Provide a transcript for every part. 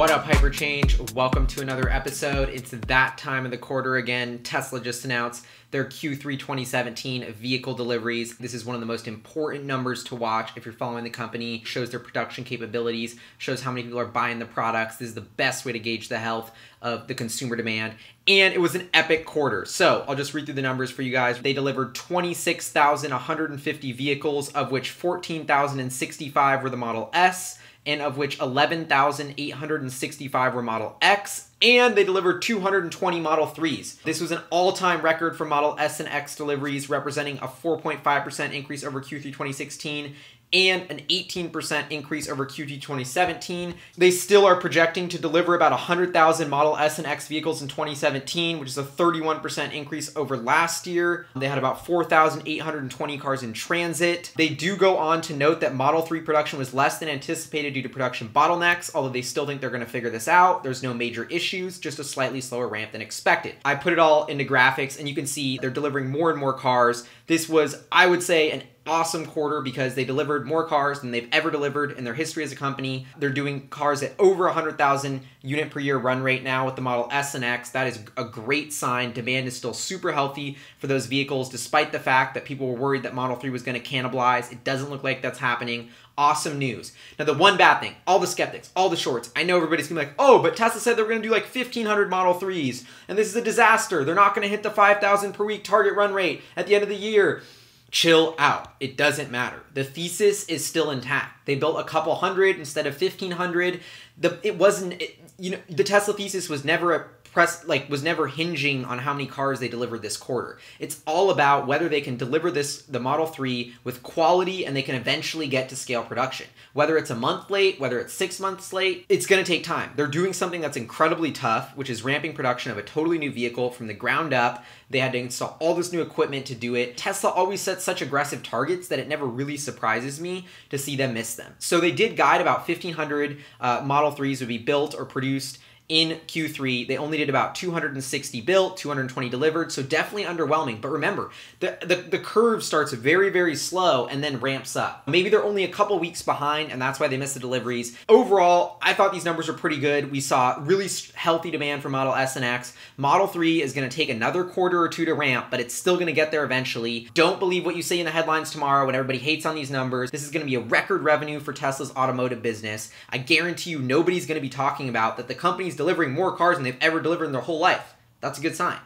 What up, Hyperchange? Welcome to another episode. It's that time of the quarter again. Tesla just announced their Q3 2017 vehicle deliveries. This is one of the most important numbers to watch if you're following the company. Shows their production capabilities, shows how many people are buying the products. This is the best way to gauge the health of the consumer demand. And it was an epic quarter. So I'll just read through the numbers for you guys. They delivered 26,150 vehicles, of which 14,065 were the Model S and of which 11,865 were Model X, and they delivered 220 Model 3s. This was an all-time record for Model S and X deliveries, representing a 4.5% increase over Q3 2016 and an 18% increase over Q2 2017. They still are projecting to deliver about 100,000 Model S and X vehicles in 2017, which is a 31% increase over last year. They had about 4,820 cars in transit. They do go on to note that Model 3 production was less than anticipated due to production bottlenecks, although they still think they're going to figure this out. There's no major issues, just a slightly slower ramp than expected. I put it all into graphics, and you can see they're delivering more and more cars. This was, I would say, an awesome quarter because they delivered more cars than they've ever delivered in their history as a company. They're doing cars at over 100,000 unit per year run rate now with the Model S and X. That is a great sign. Demand is still super healthy for those vehicles despite the fact that people were worried that Model 3 was going to cannibalize. It doesn't look like that's happening. Awesome news. Now, the one bad thing, all the skeptics, all the shorts, I know everybody's gonna be like, oh, but Tesla said they're gonna do like 1,500 Model 3s, and this is a disaster. They're not gonna hit the 5,000 per week target run rate at the end of the year chill out. It doesn't matter. The thesis is still intact. They built a couple hundred instead of 1500. The it wasn't it, you know the Tesla thesis was never a press like was never hinging on how many cars they delivered this quarter. It's all about whether they can deliver this the Model 3 with quality and they can eventually get to scale production. Whether it's a month late, whether it's 6 months late, it's going to take time. They're doing something that's incredibly tough, which is ramping production of a totally new vehicle from the ground up. They had to install all this new equipment to do it. Tesla always sets such aggressive targets that it never really surprises me to see them miss them. So they did guide about 1500 uh, Model 3s would be built or produced in Q3. They only did about 260 built, 220 delivered, so definitely underwhelming. But remember, the, the, the, curve starts very, very slow and then ramps up. Maybe they're only a couple weeks behind, and that's why they missed the deliveries. Overall, I thought these numbers were pretty good. We saw really healthy demand for Model S and X. Model 3 is going to take another quarter or two to ramp, but it's still going to get there eventually. Don't believe what you say in the headlines tomorrow when everybody hates on these numbers. This is going to be a record revenue for Tesla's automotive business. I guarantee you nobody's going to be talking about that the company's delivering more cars than they've ever delivered in their whole life. That's a good sign.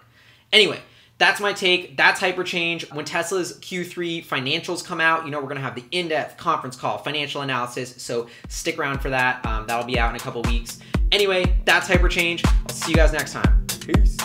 Anyway, that's my take. That's Hyperchange. When Tesla's Q3 financials come out, you know we're going to have the in-depth conference call, financial analysis. So stick around for that. Um, that'll be out in a couple weeks. Anyway, that's Hyperchange. I'll see you guys next time. Peace.